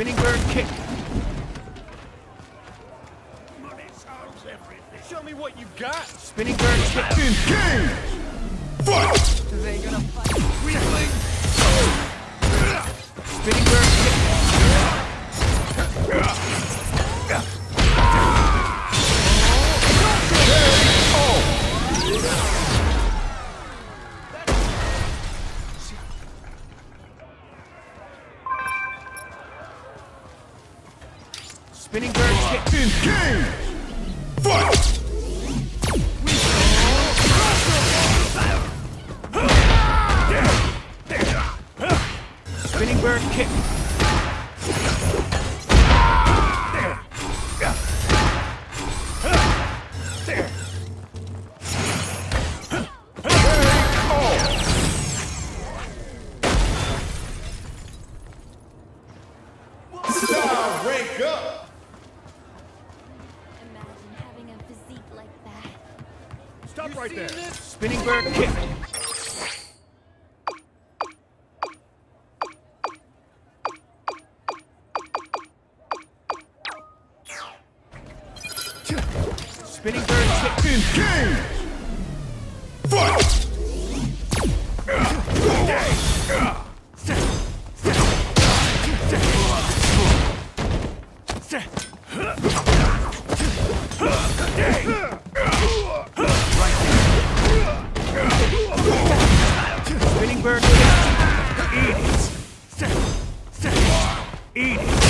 Spinning bird kick. Money solves everything. Show me what you got. Spinning bird kick. Engage! Fight! They gonna fight. Weakling. Spinning bird kick. Bird kick. Spinning bird kick. Engage! Fight! Spinning bird. Eat it. Eat it.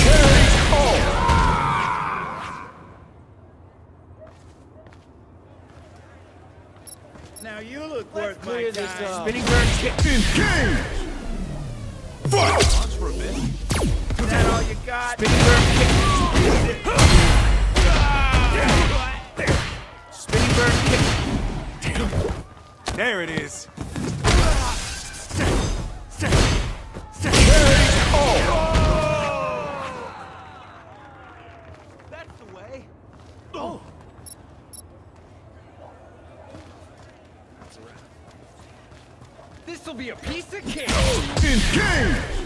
You look worth my clear this time. up. Spinning bird kick. Engage! Fight! Is that all you got? Spinning bird kick. Spinning bird kick. There it is. Oh! That's the way. Oh. This'll be a piece of cake. Engage!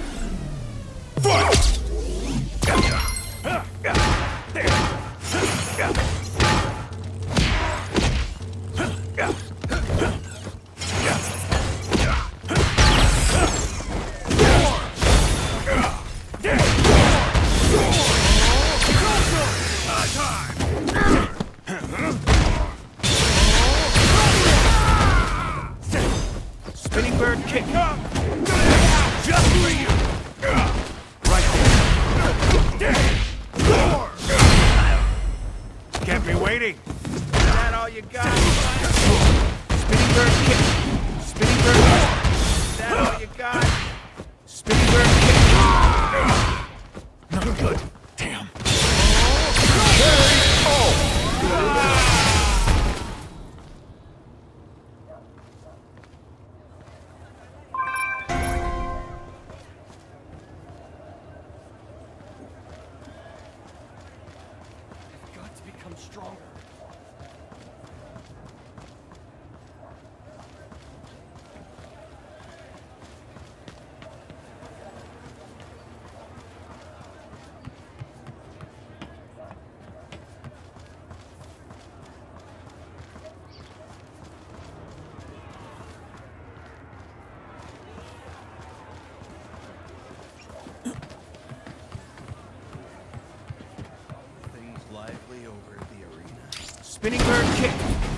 Spinning bird kick.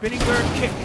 Spinning bird kick.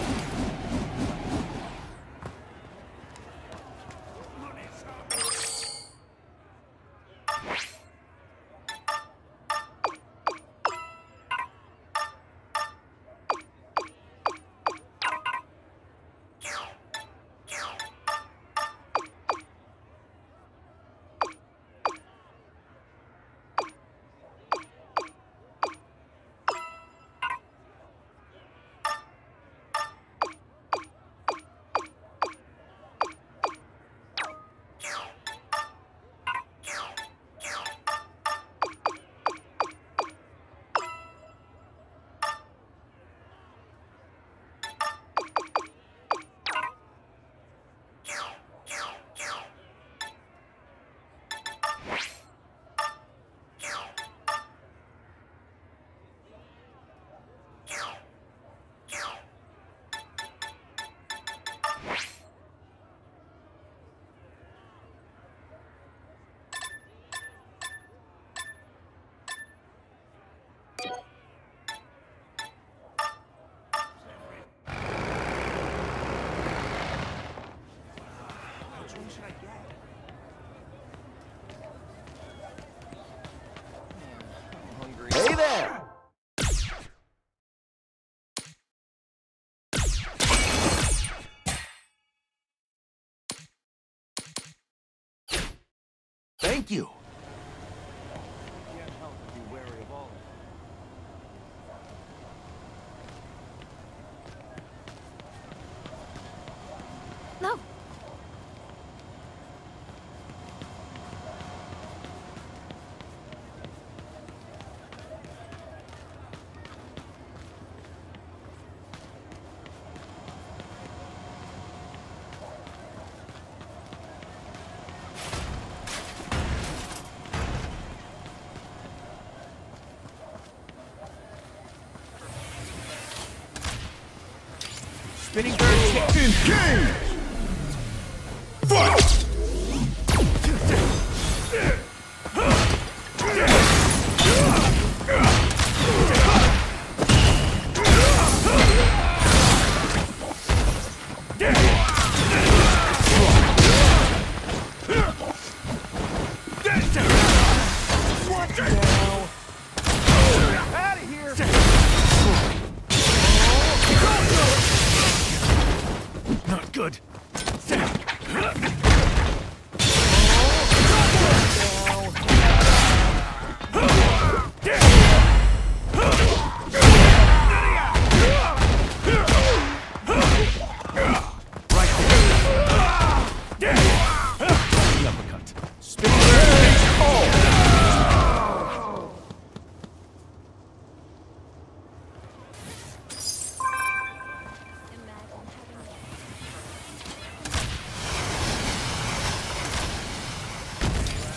Thank you. Spinning bird kick. game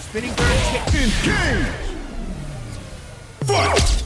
Spinning bird kick. Engage! Fight!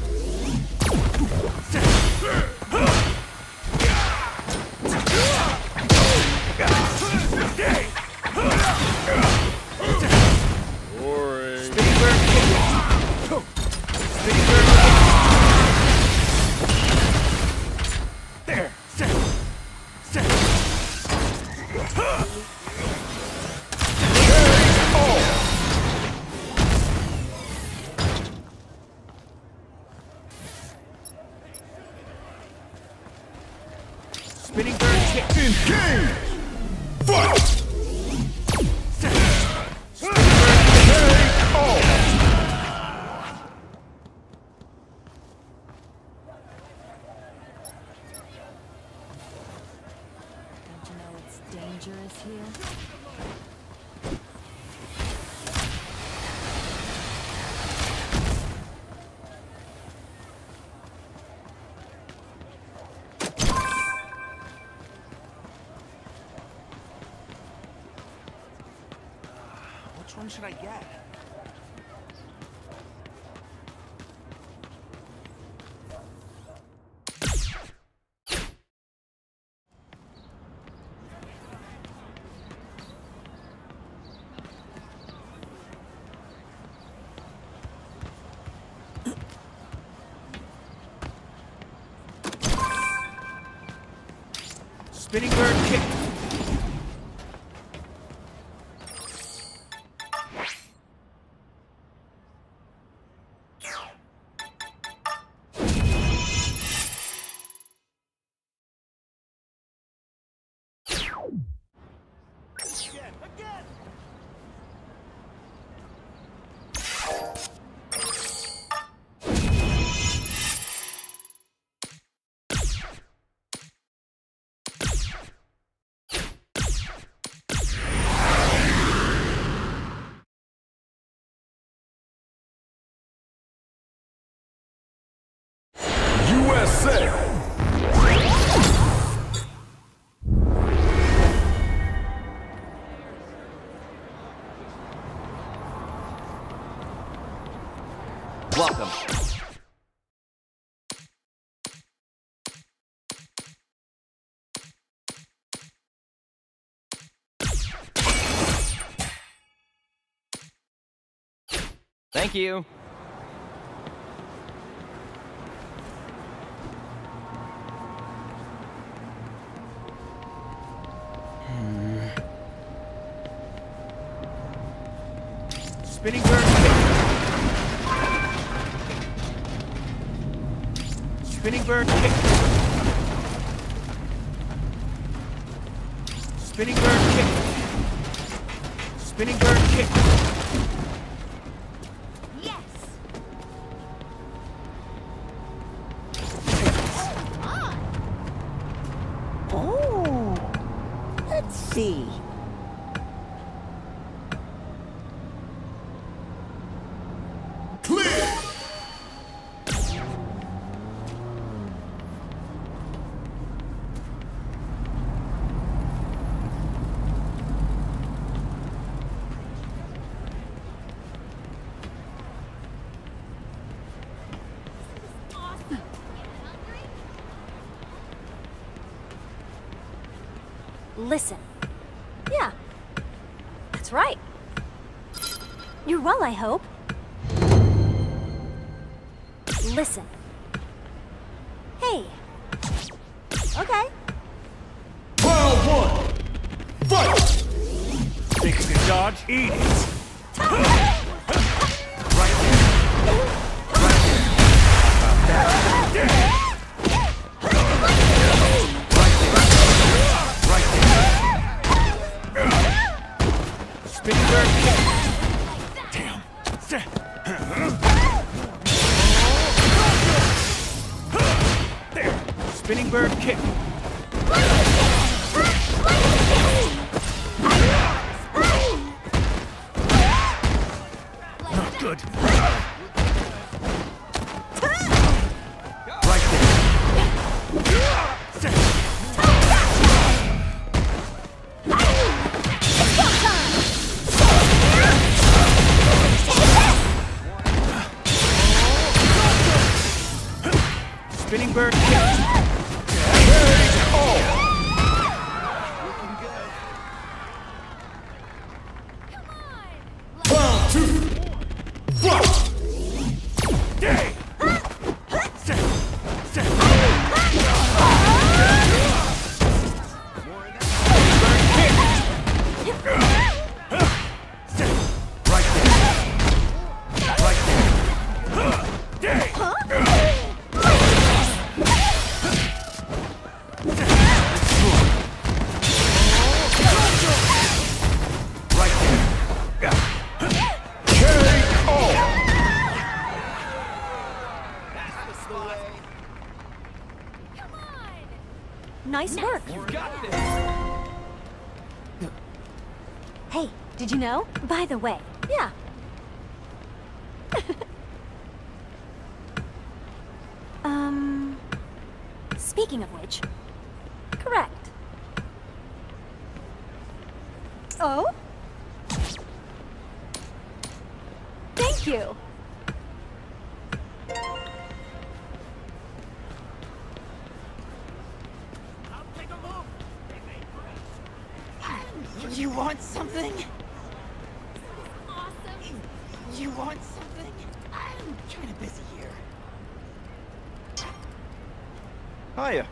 Spinning bird kick. Engage! One should I get? Spinning bird kick. Thank you. Spinning bird Spinning bird kick. Spinning bird kick. Spinning bird kick. Listen. Yeah. That's right. You're well, I hope. Listen. Hey. Okay. Round one! Fight! Think you can dodge? Eat it. Work. Hey, did you know? By the way, yeah. um, speaking of which, correct. Oh? Thank You You want something? I'm kind of busy here. Hiya.